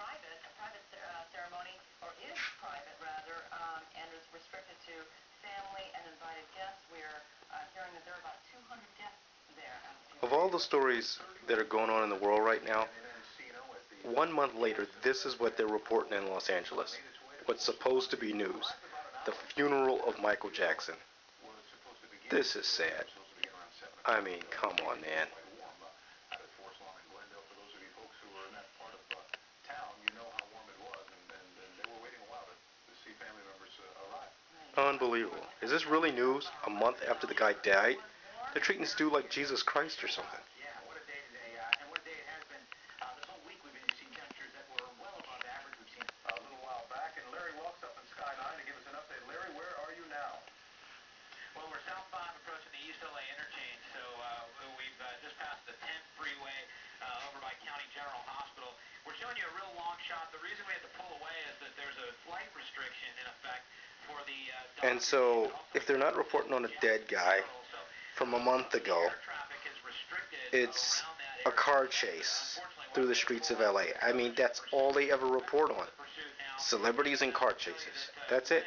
private, a private uh, ceremony, or is private rather, um, and is restricted to family and invited guests. We're uh, hearing that there are about 200 guests there. Of all the stories that are going on in the world right now, one month later, this is what they're reporting in Los Angeles. What's supposed to be news. The funeral of Michael Jackson. This is sad. I mean, come on, man. Unbelievable. Is this really news? A month after the guy died? They're treating dude like Jesus Christ or something. Yeah, what a day today, and what a day it has been. This whole week we've been seeing temperatures that were well above average. We've seen a little while back, and Larry Welk's up in Sky 9 to give us an update. Larry, where are you now? Well, we're southbound approaching the East LA interchange, so uh, we've uh, just passed the 10th freeway uh, over by County General Hospital. We're showing you a real long shot. The reason we had to pull away is that there's a flight restriction in effect And so, if they're not reporting on a dead guy from a month ago, it's a car chase through the streets of LA. I mean, that's all they ever report on. Celebrities and car chases. That's it.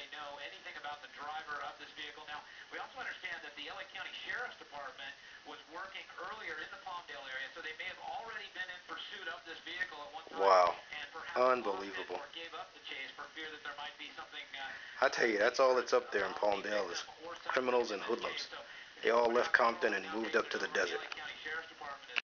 They know anything about the driver of this vehicle. Now, we also understand that the LA County Sheriff's Department was working earlier in the Palmdale area, so they may have already been in pursuit of this vehicle at one time. Wow. And perhaps lost it Unbelievable. Gave up the chase for fear that there might be something. Uh, I tell you, that's all that's up there in Palmdale is criminals and hoodlums. They all left Compton and moved up to the desert.